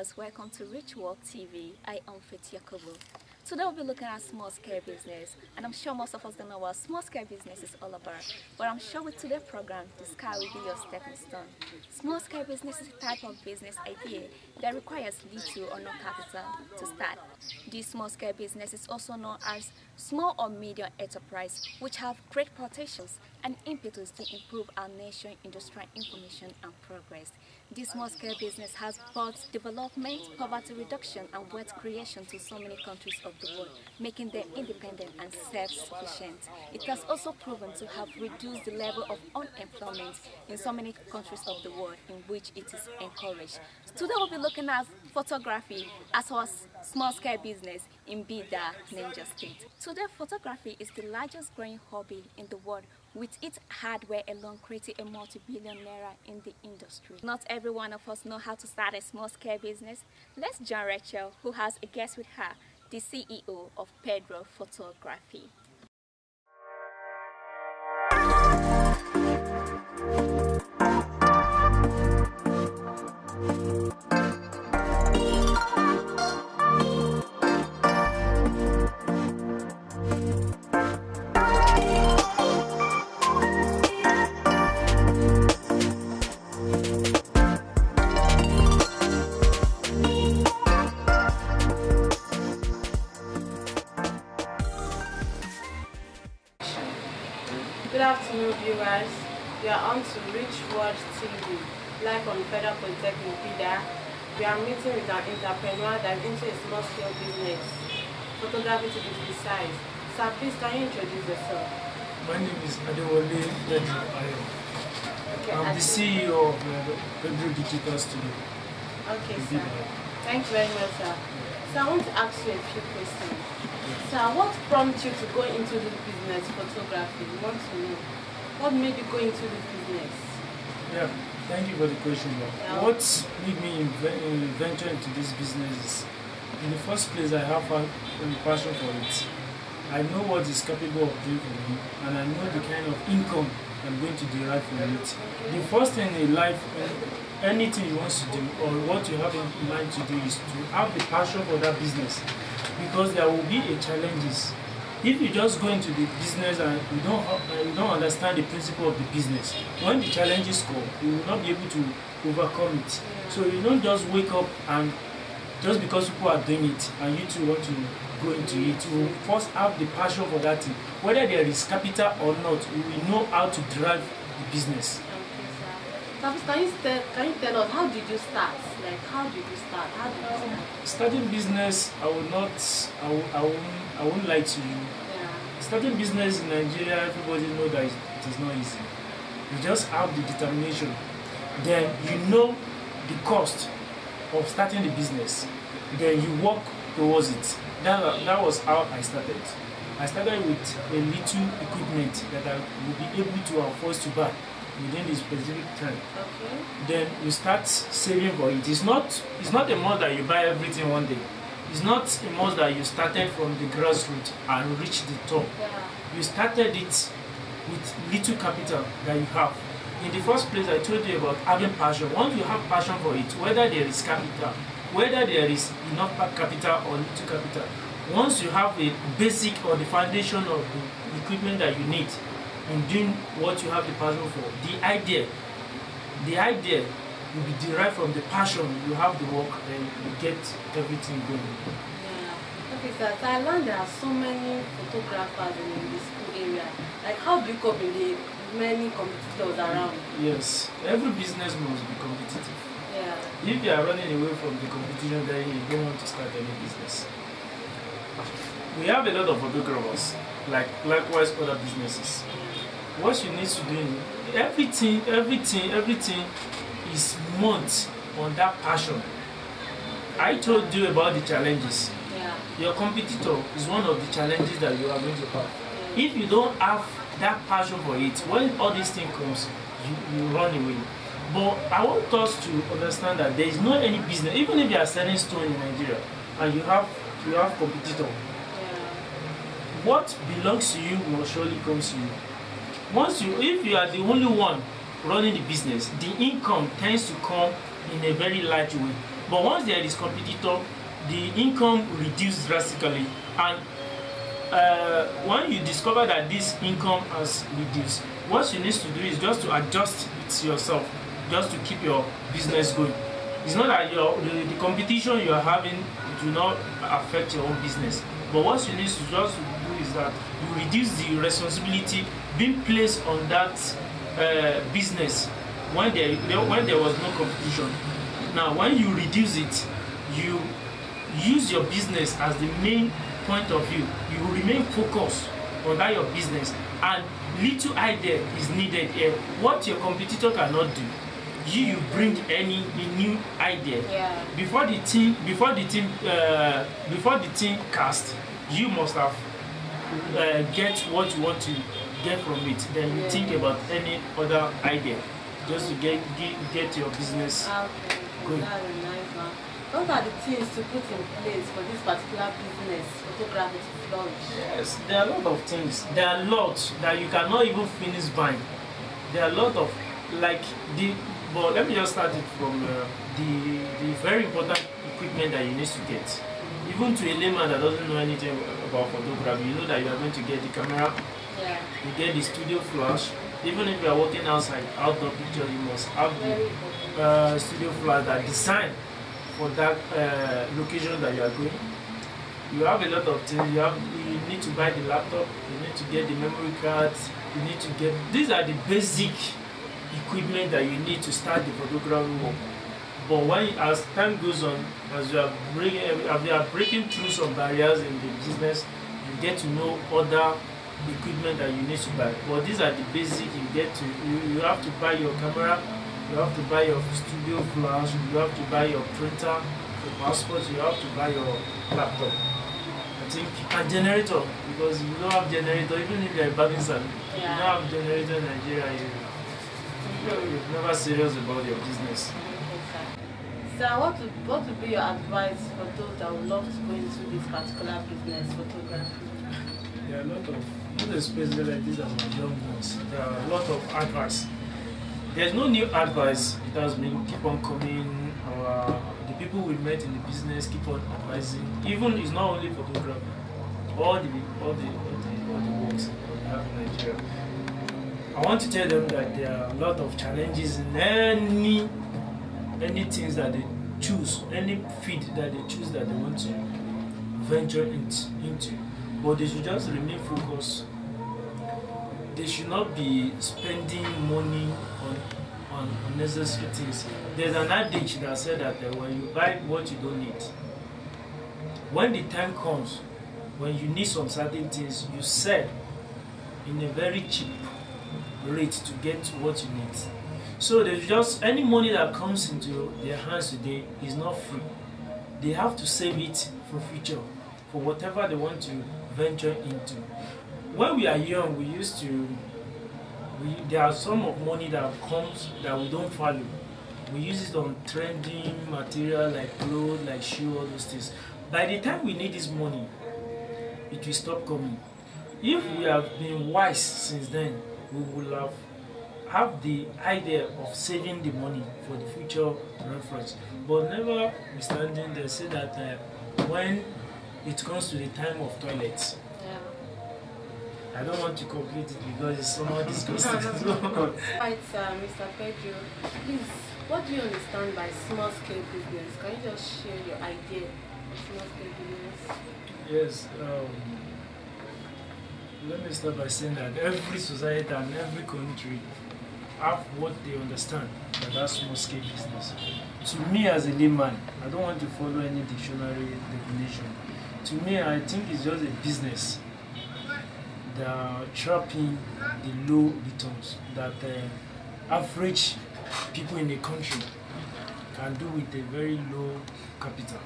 viewers, welcome to Rich World TV. I am Faith Yakobo. Today we'll be looking at small scale business and I'm sure most of us don't know what small scale business is all about. But I'm sure with today's program, the sky will be your stepping stone. Small scale business is a type of business idea that requires little or no capital to start. This small scale business is also known as small or medium enterprise which have great potentials and impetus to improve our nation industrial information and progress. This small scale business has brought development, poverty reduction and wealth creation to so many countries of the world, making them independent and self-sufficient. It has also proven to have reduced the level of unemployment in so many countries of the world in which it is encouraged. Today we'll be looking at photography as our small-scale business in Bida, Niger State. Today photography is the largest growing hobby in the world with its hardware alone creating a multi-billion naira in the industry. Not every one of us know how to start a small-scale business. Let's join Rachel, who has a guest with her, the CEO of Pedro Photography. Rich World TV, live on Federal Polytechnic Bida. We are meeting with an entrepreneur that is into a small scale business, photography to be precise. Sir, please can you introduce yourself? My name is Adewale Pedro Ayo. Okay, I'm the CEO of uh, Pedro Digital Studio. Okay, sir. Thank you very much, sir. So I want to ask you a few questions. Sir, what prompted you to go into this business, photography? We want to know. What made you go into this business? Yeah, thank you for the question. Yeah. What made me uh, venture into this business is, in the first place, I have a, a passion for it. I know what it's capable of doing for me, and I know the kind of income I'm going to derive from it. The first thing in life, uh, anything you want to do or what you have in mind to do is to have the passion for that business, because there will be a challenges. If you just go into the business and you don't uh, you don't understand the principle of the business, when the challenges come, you will not be able to overcome it. So you don't just wake up and just because people are doing it and you too want to go into it, you first have the passion for that thing. Whether there is capital or not, you will know how to drive the business. Okay, sir. Sir, please, can you, tell, can you tell us how did you start? Like, how did you start? How did you start? Starting business, I will not, I I I won't lie to you. Yeah. Starting business in Nigeria, everybody know that it it is not easy. You just have the determination. Then you know the cost of starting the business. Then you work towards it. That, that was how I started. I started with a little equipment that I will be able to afford to buy within the specific time. Okay. Then you start saving for it. It's not it's not a must that you buy everything one day. It's not a must that you started from the grassroots and reach the top Yeah. you started it with little capital that you have. In the first place, I told you about having passion. Once you have passion for it, whether there is capital, whether there is enough capital or little capital, once you have a basic or the foundation of the equipment that you need in doing what you have the passion for, the idea, the idea will be derived from the passion you have the work, then you get everything going. Yeah. Okay, sir. So I learned there are so many photographers in the school area. Like, how do you cope with the many competitors around? Yes, every business must be competitive. Yeah. If you are running away from the competition, then you don't want to start any business. We have a lot of photographers, like likewise other businesses. What you need to do, everything, everything, everything is mounted on that passion. I told you about the challenges. Yeah. Your competitor is one of the challenges that you are going to have. If you don't have that passion for it, when all these things comes, you, you run away. But I want us to understand that there is no any business, even if you are selling stone in Nigeria and you have you have competitor, Yeah. what belongs to you must surely comes to you. Once you if you are the only one running the business, the income tends to come in a very large way. But once there is competitor, the income reduces drastically. And uh, when you discover that this income has reduced, what you need to do is just to adjust it yourself, just to keep your business going. It's not that your the, the competition you are having do not affect your own business. But what you need to just do is that you reduce the responsibility being placed on that uh, business when there when there was no competition. Now, when you reduce it, you use your business as the main point of view. You remain focused on that your business, and little idea is needed here. What your competitor cannot do, you you bring any new idea. Yeah. Before the team, before the team, uh, before the team cast, you must have uh, get what you want to get from it. Then you Yeah. think about any other idea, just to get get, get your business. Okay. One. What are the things to put in place for this particular business, photography to flourish? Yes, there are a lot of things. There are lots that you cannot even finish buying. There are a lot of like the. But let me just start it from uh, the the very important equipment that you need to get. Even to a layman that doesn't know anything about photography, you know that you are going to get the camera, Yeah. you get the studio flash. Even if you are working outside, outdoor picture, you must have the uh, studio flash that designed for that uh, location that you are going. You have a lot of things. You have you need to buy the laptop. You need to get the memory cards. You need to get these are the basic equipment that you need to start the photography work. But when as time goes on, as you are breaking, as you are breaking through some barriers in the business, you get to know other equipment that you need to buy. But these are the basic. You get to you, you have to buy your camera. You have to buy your studio flash. You have to buy your printer, your passport. You have to buy your laptop. I think and generator because you don't have generator, even if you're a barbing salon, if you Yeah. don't have generator in Nigeria, you, you're never serious about your business. What would, what would be your advice for those that would love to go into this particular business, photography? There are a lot of, not especially like these are my young ones, there are a lot of advice. There's no new advice, it has been keep on coming. Our, the people we met in the business keep on advising. Even it's not only photography, all the all the all the, all the works we have in Nigeria. I want to tell them that there are a lot of challenges in any any things that they choose, any field that they choose that they want to venture into. But they should just remain focused. They should not be spending money on on unnecessary things. There's an adage that said that uh, when you buy what you don't need, when the time comes, when you need some certain things, you sell in a very cheap rate to get what you need. So there's just any money that comes into their hands today is not free. They have to save it for future, for whatever they want to venture into. When we are young, we used to. We, there are some of money that comes that we don't value. We use it on trending material like clothes, like shoe, all those things. By the time we need this money, it will stop coming. If we have been wise since then, we will have have the idea of saving the money for the future reference. But never standing there say that uh, when it comes to the time of toilets, Yeah. I don't want to complete it because it's somehow disgusting. Right, uh, Mr. Pedro, please, what do you understand by small scale business? Can you just share your idea of small scale business? yes. Um, let me start by saying that every society and every country have what they understand that that's small scale business. To me as a layman, I don't want to follow any dictionary definition. To me, I think it's just a business that are trapping the low returns that uh, average people in the country can do with a very low capital.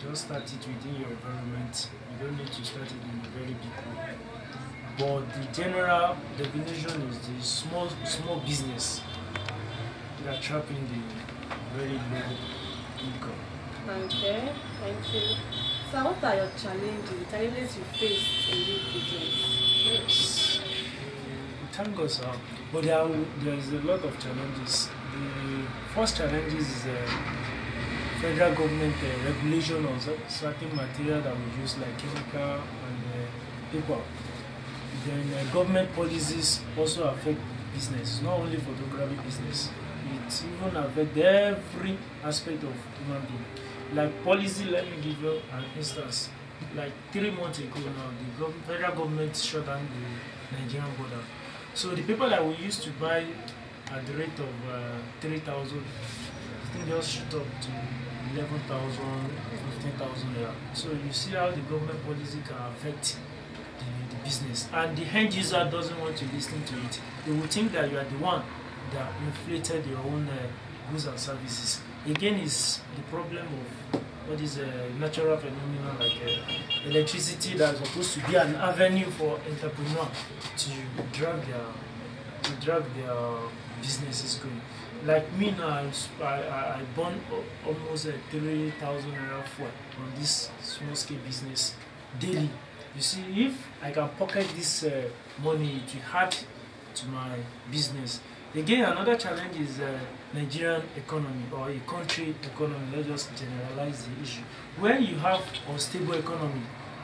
Just start it within your environment. You don't need to start it in a very big way. But the general definition is the small small business that trapping the very low income. Okay, thank you. So what are your challenges, the challenges you faced in this business? Yes. Thank God, sir. But there are, there's a lot of challenges. The first challenge is uh, federal government uh, regulation on certain material that we use like chemical and uh, paper. Then uh, government policies also affect business, not only photography business. It even affects every aspect of human being. Like policy, let me give you an instance. Like three months ago now, the federal government shut down the Nigerian border. So the people that we used to buy at the rate of uh, 3,000, I think just shoot up to 11,000, 15,000 naira. So you see how the government policy can affect business. And the end user doesn't want to listen to it. They will think that you are the one that inflated your own uh, goods and services. Again, is the problem of what is a natural phenomenon like uh, electricity that is supposed to be an avenue for entrepreneurs to drive their to drive their businesses going. Like me now, I, I, I burn almost uh, 3,000 naira fuel on this small scale business daily. You see, if I can pocket this uh, money, will add to my business. Again, another challenge is uh, Nigerian economy or a country economy. Let's just generalize the issue. When you have unstable economy,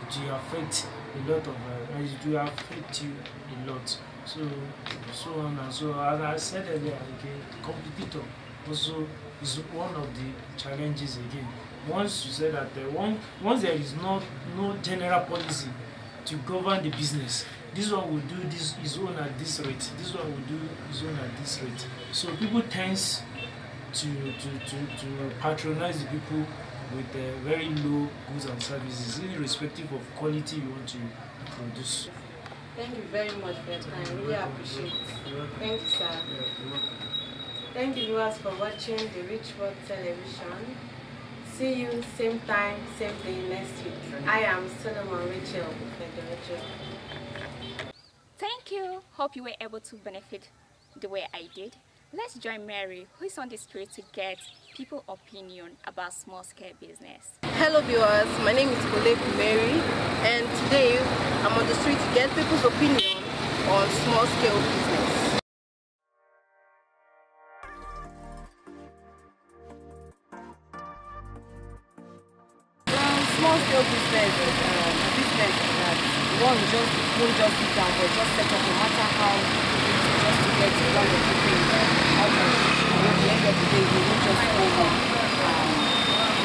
it will affect a lot of, uh, it will affect you a lot. So, so on and so. As I said earlier, again, competitor also is one of the challenges again. Once you say that uh, one, once there is no no general policy to govern the business, this one will do this his own at this rate this one will do his own at this rate so people tends to to to to patronize the people with uh, very low goods and services irrespective of quality you want to produce. Thank you very much for your time. Really appreciate it. Thank you, sir. Thank you, viewers, for watching the Rich World Television. See you same time, same day next week. I am Solomon Rachel Rachel. Thank you. Hope you were able to benefit the way I did. Let's join Mary, who is on the street to get people opinion about small scale business. Hello viewers, my name is Kolek Mary and today I'm on the street to get people's opinion on small scale business. Small scale business is um, business that one just won't just sit down but just set up no matter how just to get one or two things out of at the end of the day, you won't just go home um,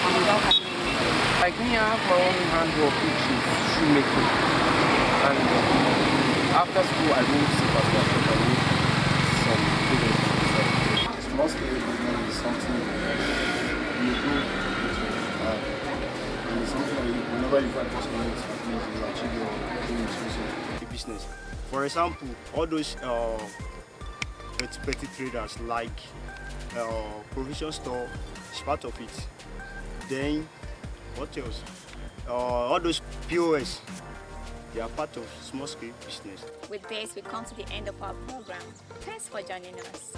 and without having anything. Like me, I have my own handwork, which is shoemaking. And after school, I moved to Pastor I made some business for myself. Small scale business is something you do uh, and it's something that you, whenever you find possibility, at least you achieve your dreams also. the business. For example, all those uh, petty, petty traders like uh, provision store is part of it. Then what else? Uh, all those POS, they are part of small scale business. With this, we come to the end of our program. Thanks for joining us.